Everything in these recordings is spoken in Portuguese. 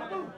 Eia.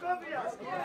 Thank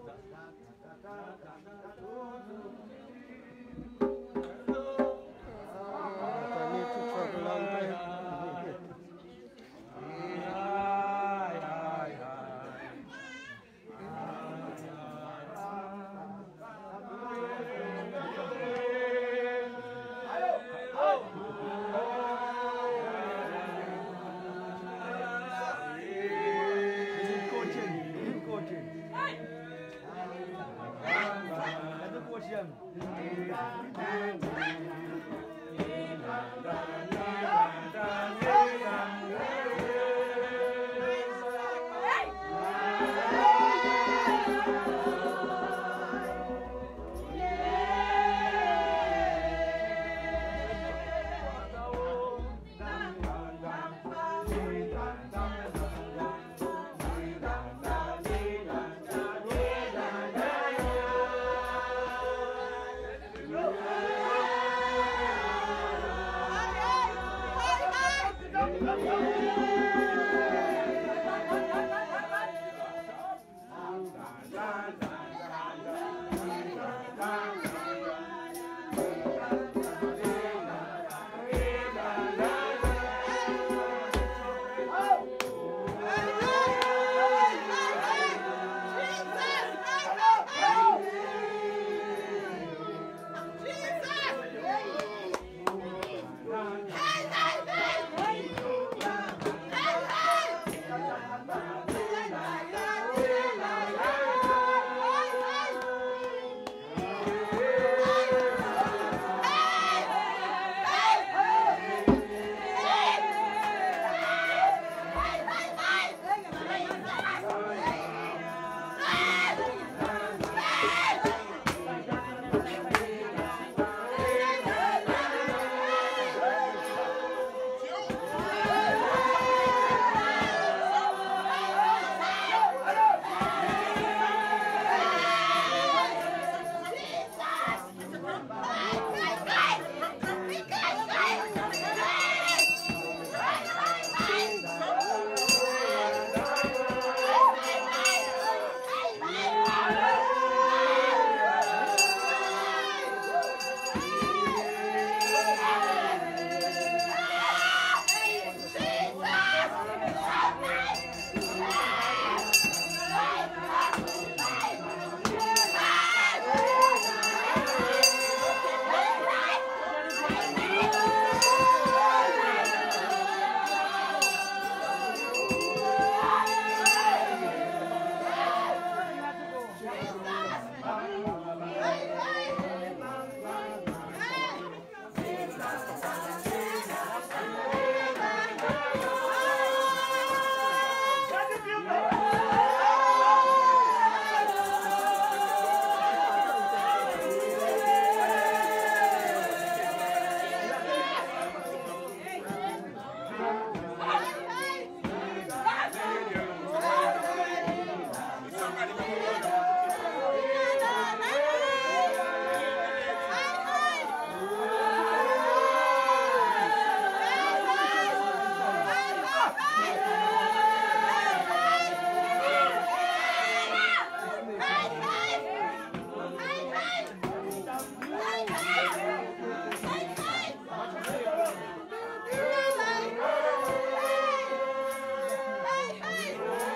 감사합니다. Amen. Amen.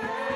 Amen.